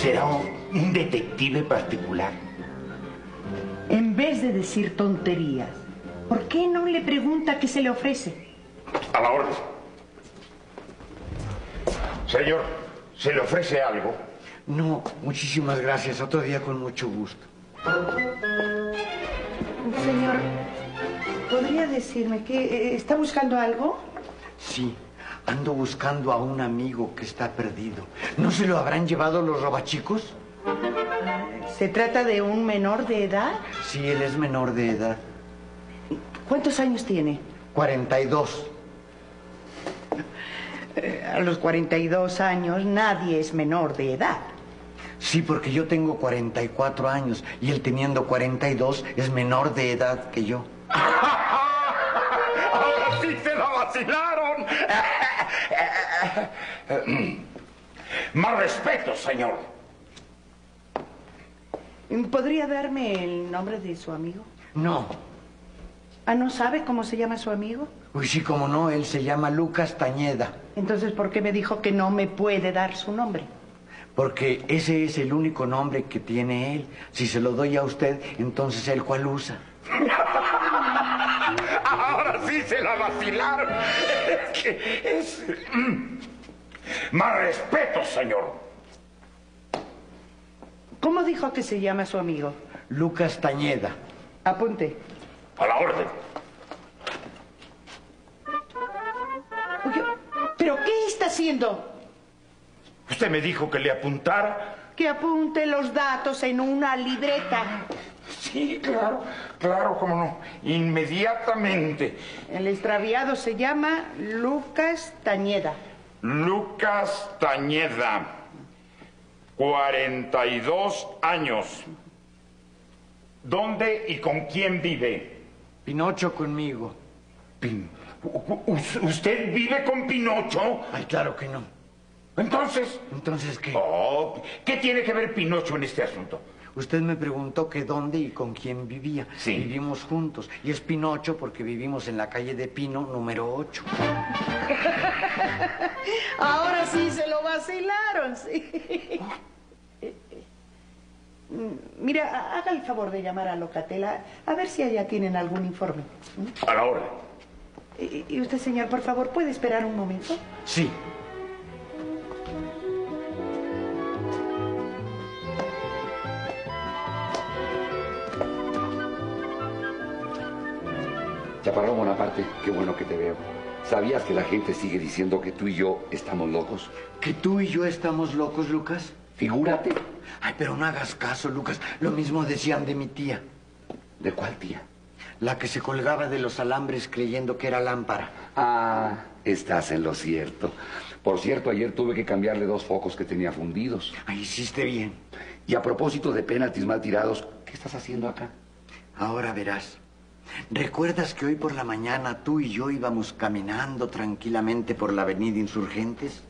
¿No será un detective particular? En vez de decir tonterías, ¿por qué no le pregunta qué se le ofrece? A la orden. Señor, ¿se le ofrece algo? No, muchísimas gracias. Otro día con mucho gusto. Señor, ¿podría decirme que eh, está buscando algo? Sí, ando buscando a un amigo que está perdido. ¿No se lo habrán llevado los robachicos? ¿Se trata de un menor de edad? Sí, él es menor de edad. ¿Cuántos años tiene? 42. Eh, a los 42 años nadie es menor de edad. Sí, porque yo tengo 44 años y él teniendo 42 es menor de edad que yo. ¡Ahora sí se la vacilaron! Más respeto, señor. ¿Podría darme el nombre de su amigo? No. ¿Ah, no sabe cómo se llama su amigo? Uy, sí, como no, él se llama Lucas Tañeda. Entonces, ¿por qué me dijo que no me puede dar su nombre? Porque ese es el único nombre que tiene él. Si se lo doy a usted, entonces él cuál usa. Se la vacilaron. Es que es... Más respeto, señor. ¿Cómo dijo que se llama su amigo? Lucas Tañeda. Apunte. A la orden. Oye, ¿pero qué está haciendo? Usted me dijo que le apuntara. Que apunte los datos en una libreta. Sí, claro, claro, cómo no. Inmediatamente. El extraviado se llama Lucas Tañeda. Lucas Tañeda, 42 años. ¿Dónde y con quién vive? Pinocho conmigo. Pin- ¿Usted vive con Pinocho? Ay, claro que no. Entonces, Entonces, ¿qué? oh, ¿qué tiene que ver Pinocho en este asunto? Usted me preguntó que dónde y con quién vivía. Sí. Vivimos juntos. Y es Pinocho porque vivimos en la calle de Pino, número 8. Ahora sí se lo vacilaron, sí. Mm, Mira, ha- haga el favor de llamar a Locatela a ver si allá tienen algún informe. A la. Y, y usted, señor, por favor, ¿puede esperar un momento? Sí. Chaparrón Bonaparte, qué bueno que te veo. ¿Sabías que la gente sigue diciendo que tú y yo estamos locos? ¿Que tú y yo estamos locos, Lucas? Figúrate. Ay, pero no hagas caso, Lucas. Lo mismo decían de mi tía. ¿De cuál tía? La que se colgaba de los alambres creyendo que era lámpara. Ah, estás en lo cierto. Por cierto, ayer tuve que cambiarle dos focos que tenía fundidos. Ay, hiciste bien. Y a propósito de penaltis mal tirados, ¿qué estás haciendo acá? Ahora verás. ¿Recuerdas que hoy por la mañana tú y yo íbamos caminando tranquilamente por la avenida Insurgentes?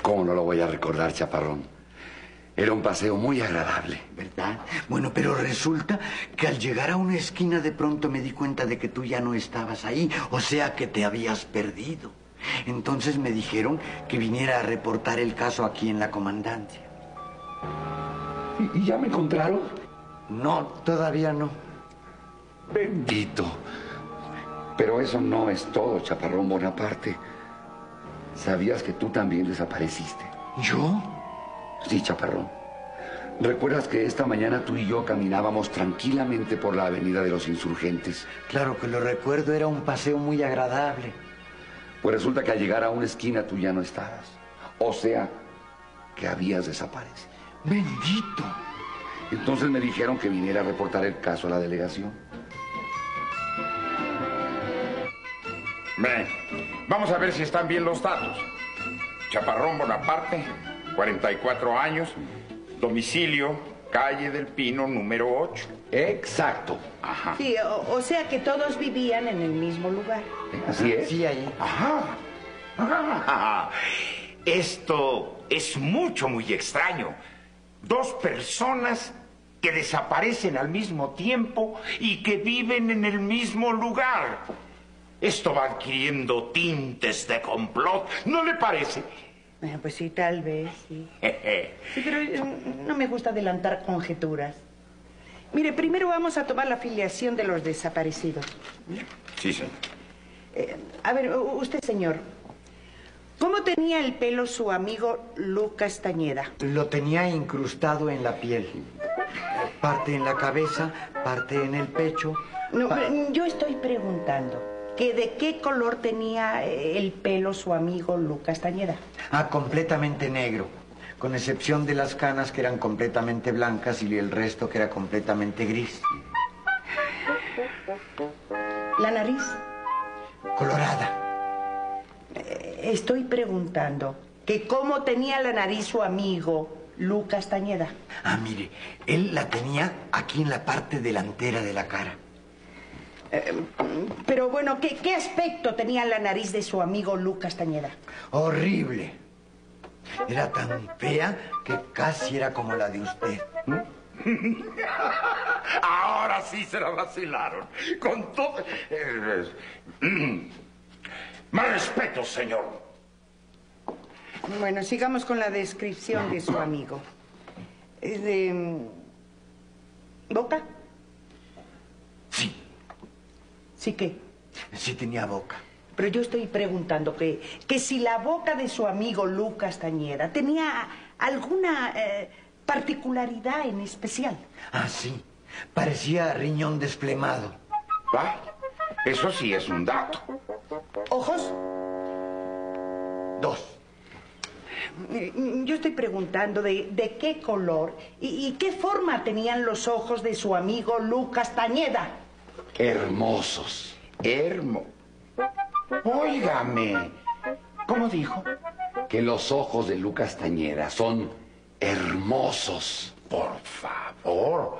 ¿Cómo no lo voy a recordar, Chaparrón? Era un paseo muy agradable. ¿Verdad? Bueno, pero resulta que al llegar a una esquina de pronto me di cuenta de que tú ya no estabas ahí, o sea que te habías perdido. Entonces me dijeron que viniera a reportar el caso aquí en la comandancia. ¿Y, y ya me encontraron? No, todavía no. Bendito. Pero eso no es todo, Chaparrón Bonaparte. ¿Sabías que tú también desapareciste? ¿Yo? Sí, Chaparrón. ¿Recuerdas que esta mañana tú y yo caminábamos tranquilamente por la avenida de los insurgentes? Claro que lo recuerdo, era un paseo muy agradable. Pues resulta que al llegar a una esquina tú ya no estabas. O sea, que habías desaparecido. Bendito. Entonces me dijeron que viniera a reportar el caso a la delegación. Vamos a ver si están bien los datos. Chaparrón Bonaparte, 44 años, domicilio, calle del Pino, número 8. Exacto. Ajá. Sí, o, o sea que todos vivían en el mismo lugar. Así es. Sí, ahí. Ajá. Ajá. Esto es mucho, muy extraño. Dos personas que desaparecen al mismo tiempo y que viven en el mismo lugar. Esto va adquiriendo tintes de complot, ¿no le parece? Pues sí, tal vez, sí. Sí, pero eh, no me gusta adelantar conjeturas. Mire, primero vamos a tomar la filiación de los desaparecidos. Sí, señor. Eh, a ver, usted, señor, ¿cómo tenía el pelo su amigo Lucas Tañeda? Lo tenía incrustado en la piel. Parte en la cabeza, parte en el pecho. No, pa- yo estoy preguntando que de qué color tenía eh, el pelo su amigo Lucas Tañeda. Ah, completamente negro. Con excepción de las canas que eran completamente blancas y el resto que era completamente gris. La nariz. Colorada. Eh, Estoy preguntando que cómo tenía la nariz su amigo Lucas Tañeda. Ah, mire, él la tenía aquí en la parte delantera de la cara. Pero bueno, ¿qué, qué aspecto tenía la nariz de su amigo Lucas Tañeda? Horrible. Era tan fea que casi era como la de usted. Ahora sí se la vacilaron. Con todo. Eh, Más respeto, señor. Bueno, sigamos con la descripción de su amigo. Es de... mm, ¿Boca? Sí, Sí que. sí tenía boca. Pero yo estoy preguntando que, que si la boca de su amigo Lucas Tañeda tenía alguna eh, particularidad en especial. Ah, sí. Parecía riñón desplemado. Ah, Eso sí es un dato. ¿Ojos? Dos. Yo estoy preguntando de, de qué color y, y qué forma tenían los ojos de su amigo Lucas Tañeda. Hermosos. Hermo. Óigame. ¿Cómo dijo? Que los ojos de Lucas Tañera son hermosos. Por favor.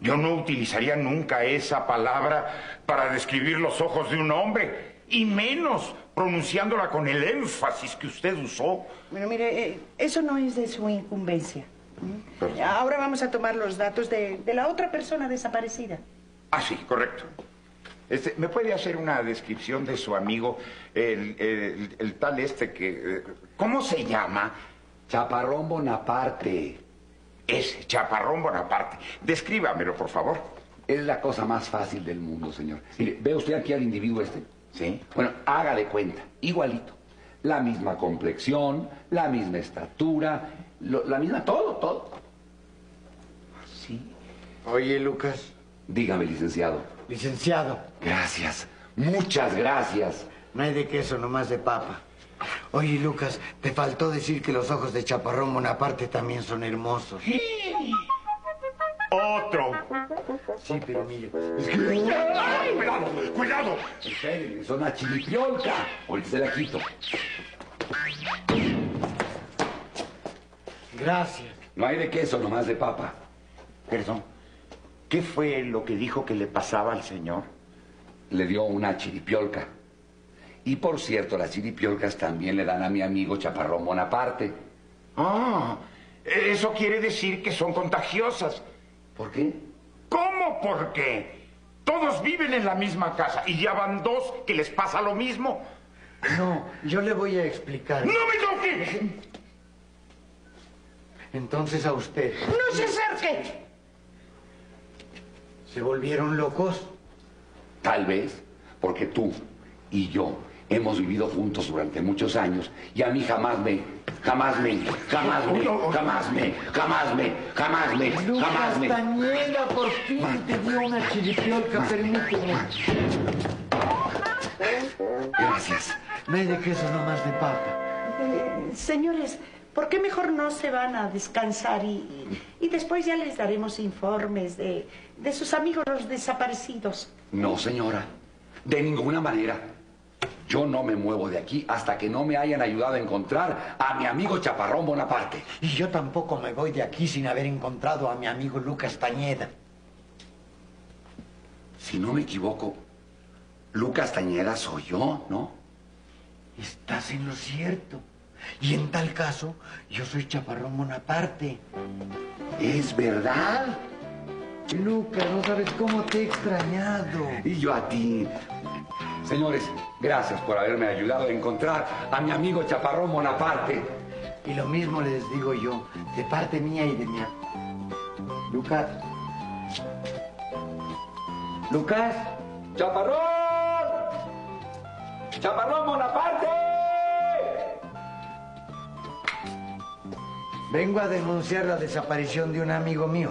Yo no utilizaría nunca esa palabra para describir los ojos de un hombre, y menos pronunciándola con el énfasis que usted usó. Bueno, mire, eh, eso no es de su incumbencia. ¿Mm? Ahora vamos a tomar los datos de, de la otra persona desaparecida. Ah, sí, correcto. Este, ¿Me puede hacer una descripción de su amigo, el, el- el tal este que... ¿Cómo se llama? Chaparrón Bonaparte. Ese, Chaparrón Bonaparte. Descríbamelo, por favor. Es la cosa más fácil del mundo, señor. Mire, ¿ve usted aquí al individuo este? Sí. Bueno, haga de cuenta, igualito. La misma complexión, la misma estatura, lo- la misma, todo, todo. Sí. Oye, Lucas, Dígame, licenciado. licenciado, Gracias, muchas gracias. no hay de queso, nomás de papa. Oye, Lucas, te faltó decir que los ojos de Chaparrón Bonaparte también son hermosos. Otro. Sí, pero mire, ¡Ay, cuidado! ¡Cuidado! Espérenme, son una chilipiolca. Ahorita se la quito. gracias. No hay de queso, nomás de papa. Perdón. ¿Qué fue lo que dijo que le pasaba al señor? Le dio una chiripiolca. Y por cierto, las chiripiolcas también le dan a mi amigo Chaparrón Bonaparte. Ah, eso quiere decir que son contagiosas. ¿Por qué? ¿Cómo? ¿Por qué? Todos viven en la misma casa y ya van dos que les pasa lo mismo. No, yo le voy a explicar. ¡No me toque! Entonces a usted, ¡No se acerque! ¿Se volvieron locos? Tal vez porque tú y yo hemos vivido juntos durante muchos años y a mí jamás me, jamás me, jamás me, jamás me, jamás me, jamás me, jamás me. Castañeda por fin te dio una chiripiolca, permíteme. Gracias. No hay de queso, nomás de papa. Eh, señores, ¿por qué mejor no se van a descansar y, y- y después ya les daremos informes de, de sus amigos los desaparecidos? No, señora. De ninguna manera. Yo no me muevo de aquí hasta que no me hayan ayudado a encontrar a mi amigo Chaparrón Bonaparte. Y yo tampoco me voy de aquí sin haber encontrado a mi amigo Lucas Tañeda. Si no me equivoco, Lucas Tañeda soy yo, ¿no? Estás en lo cierto. Y en tal caso, yo soy Chaparrón Bonaparte. Es verdad. Lucas, no sabes cómo te he extrañado. Y yo a ti. Señores, gracias por haberme ayudado a encontrar a mi amigo Chaparrón Bonaparte. Y lo mismo les digo yo, de parte mía y de mi... Lucas. Lucas. ¡Chaparrón! ¡Chaparrón Bonaparte! Vengo a denunciar la desaparición de un amigo mío.